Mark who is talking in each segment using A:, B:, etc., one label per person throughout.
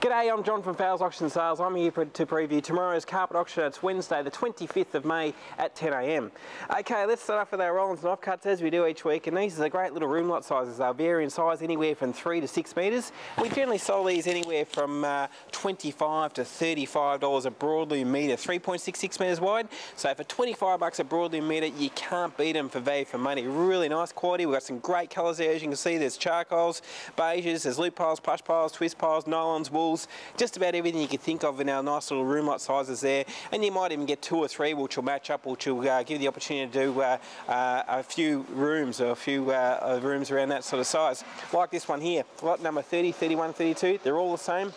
A: G'day, I'm John from Fowles Auction Sales. I'm here to preview tomorrow's carpet auction. It's Wednesday, the 25th of May at 10am. Okay, let's start off with our roll ends and offcuts as we do each week. And these are great little room lot sizes. They vary in size anywhere from 3 to 6 metres. We generally sell these anywhere from uh, 25 to $35 a broadloom metre, 3.66 metres wide. So for 25 bucks a broadloom metre, you can't beat them for value for money. Really nice quality. We've got some great colours there, as you can see. There's charcoals, beiges, there's loop piles, plush piles, twist piles, nylons, wool, just about everything you can think of in our nice little room lot sizes there. And you might even get two or three which will match up, which will uh, give you the opportunity to do uh, uh, a few rooms or a few uh, rooms around that sort of size. Like this one here, lot number 30, 31, 32, they're all the same.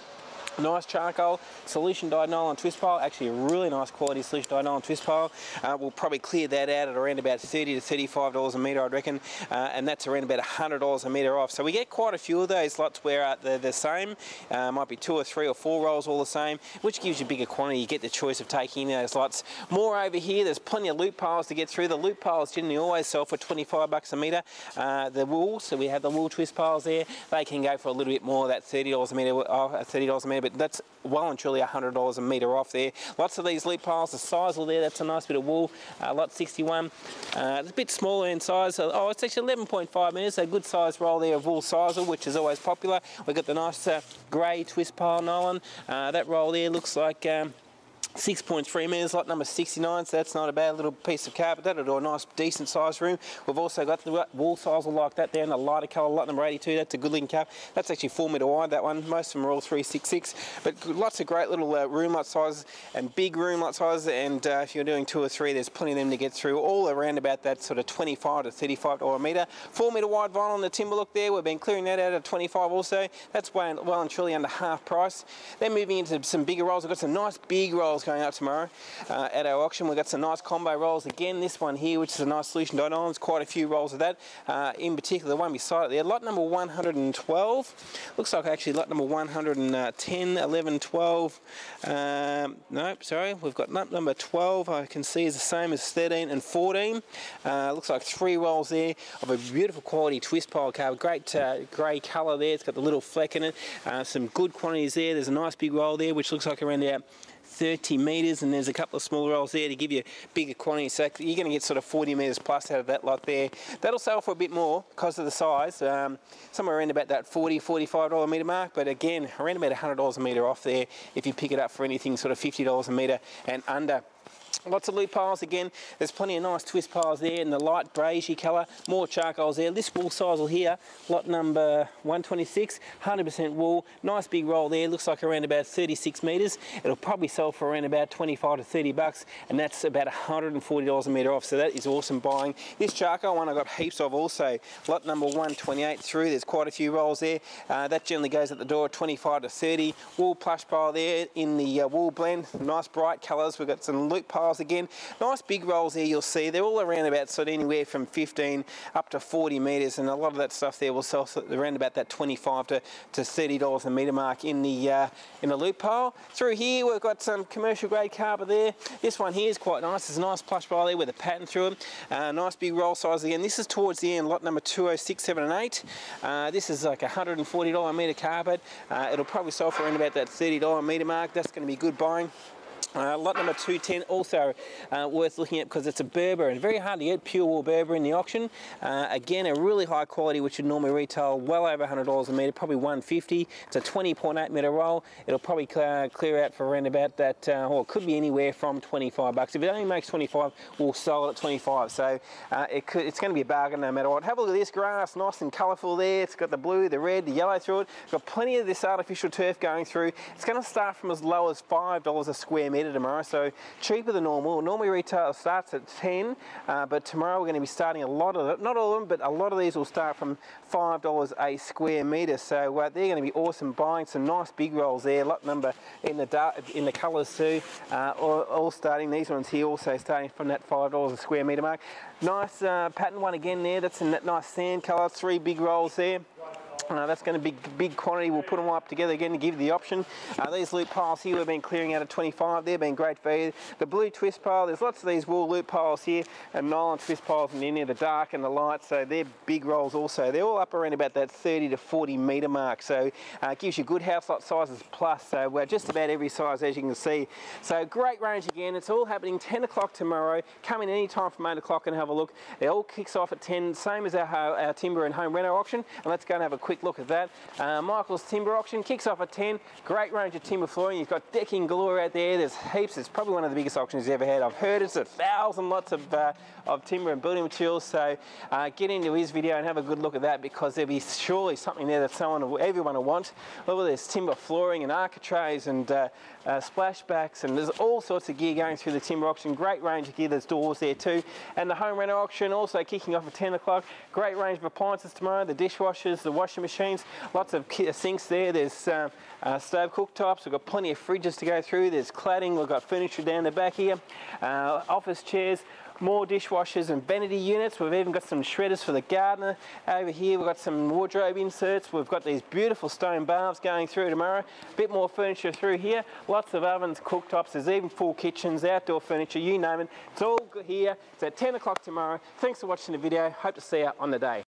A: Nice charcoal, solution dyed nylon twist pile, actually a really nice quality solution dyed nylon twist pile. Uh, we'll probably clear that out at around about 30 to $35 a metre I'd reckon, uh, and that's around about $100 a metre off. So we get quite a few of those lots where uh, they're the same, uh, might be two or three or four rolls all the same, which gives you bigger quantity, you get the choice of taking those lots. More over here, there's plenty of loop piles to get through. The loop piles generally always sell for 25 bucks a metre. Uh, the wool, so we have the wool twist piles there, they can go for a little bit more, that $30 a metre, uh, $30 a metre, but that's well and truly $100 a metre off there. Lots of these loop piles, the sisal there, that's a nice bit of wool, uh, lot 61. Uh, it's a bit smaller in size, oh it's actually 11.5 metres, a good size roll there of wool sisal, which is always popular. We've got the nice uh, grey twist pile nylon, uh, that roll there looks like um, 6.3 metres, lot number 69, so that's not a bad little piece of carpet. That'll do a nice, decent sized room. We've also got the wall size like that there in the lighter colour, lot number 82. That's a good looking carpet. That's actually 4 metre wide, that one. Most of them are all 366. But lots of great little uh, room lot sizes and big room lot sizes. And uh, if you're doing two or three, there's plenty of them to get through, all around about that sort of 25 to 35 dollar a metre. 4 metre wide vinyl on the timber look there. We've been clearing that out at 25 also. That's well and truly under half price. Then moving into some bigger rolls. We've got some nice big rolls going up tomorrow uh, at our auction. We've got some nice combo rolls again. This one here, which is a nice solution dyed nylon, quite a few rolls of that. Uh, in particular, the one beside it there, lot number 112. Looks like actually lot number 110, 11, 12. Um, nope, sorry, we've got lot number 12. I can see is the same as 13 and 14. Uh, looks like three rolls there of a beautiful quality twist pile carpet. Great uh, grey colour there. It's got the little fleck in it. Uh, some good quantities there. There's a nice big roll there, which looks like around there 30 metres and there's a couple of smaller rolls there to give you bigger quantity. So you're going to get sort of 40 metres plus out of that lot there. That'll sell for a bit more because of the size, um, somewhere around about that 40 $45 a metre mark, but again, around about $100 a metre off there if you pick it up for anything sort of $50 a metre and under. Lots of loop piles again. There's plenty of nice twist piles there in the light beigey colour. More charcoals there. This wool sisal here, lot number 126, 100% wool. Nice big roll there. Looks like around about 36 metres. It'll probably sell for around about 25 to 30 bucks, and that's about $140 a metre off. So that is awesome buying. This charcoal one I got heaps of also. Lot number 128 through. There's quite a few rolls there. Uh, that generally goes at the door 25 to 30. Wool plush pile there in the uh, wool blend. Nice bright colours. We've got some loop piles again. Nice big rolls there you'll see. They're all around about sort of anywhere from 15 up to 40 metres and a lot of that stuff there will sell around about that 25 to, to $30 a metre mark in the uh, in the loop pile. Through here we've got some commercial grade carpet there. This one here is quite nice. There's a nice plush pile there with a pattern through it. Uh, nice big roll size again. This is towards the end, lot number 206, 7 and 8. Uh, this is like a $140 a metre carpet. Uh, it'll probably sell for around about that $30 a metre mark. That's going to be good buying. Uh, lot number 210 also uh, worth looking at because it's a Berber and very hard to get pure wool Berber in the auction. Uh, again, a really high quality which would normally retail well over $100 a metre, probably 150. It's a 20.8 metre roll. It'll probably clear, clear out for around about that, uh, or it could be anywhere from 25 bucks. If it only makes 25, we'll sell it at 25. So uh, it could, it's going to be a bargain no matter what. Have a look at this grass, nice and colourful there. It's got the blue, the red, the yellow through it. Got plenty of this artificial turf going through. It's going to start from as low as $5 a square metre tomorrow, so cheaper than normal. Normally retail starts at 10, uh, but tomorrow we're going to be starting a lot of it, not all of them, but a lot of these will start from $5 a square metre. So uh, they're going to be awesome buying some nice big rolls there, lot number in the dark, in the colours too, uh, all, all, starting, these ones here also starting from that $5 a square metre mark. Nice uh, pattern one again there, that's in that nice sand colour, three big rolls there. Uh, that's going to be big quantity. We'll put them all up together again to give you the option. Uh, these loop piles here we've been clearing out of 25. They've been great for you. The blue twist pile, there's lots of these wool loop piles here and nylon twist piles in there, the dark and the light. So they're big rolls also. They're all up around about that 30 to 40 metre mark. So uh, it gives you good house lot sizes plus. So we're just about every size as you can see. So great range again. It's all happening 10 o'clock tomorrow. Come in any time from 8 o'clock and have a look. It all kicks off at 10, same as our, our timber and home reno auction. And let's go and have a quick look at that. Uh, Michael's timber auction kicks off at 10. Great range of timber flooring. You've got decking galore out there. There's heaps. It's probably one of the biggest auctions he's ever had. I've heard it's a thousand lots of, uh, of timber and building materials. So uh, get into his video and have a good look at that because there'll be surely something there that someone, everyone will want. Look at this timber flooring and architraves and uh, uh, splashbacks and there's all sorts of gear going through the timber auction. Great range of gear. There's doors there too. And the home reno auction also kicking off at 10 o'clock. Great range of appliances tomorrow. The dishwashers, the washing machines, lots of sinks there. There's um, uh, stove cooktops. We've got plenty of fridges to go through. There's cladding. We've got furniture down the back here. Uh, office chairs more dishwashers and vanity units. We've even got some shredders for the gardener. Over here we've got some wardrobe inserts. We've got these beautiful stone baths going through tomorrow. A bit more furniture through here. Lots of ovens, cooktops. There's even full kitchens, outdoor furniture, you name it. It's all here. It's at 10 o'clock tomorrow. Thanks for watching the video. Hope to see you on the day.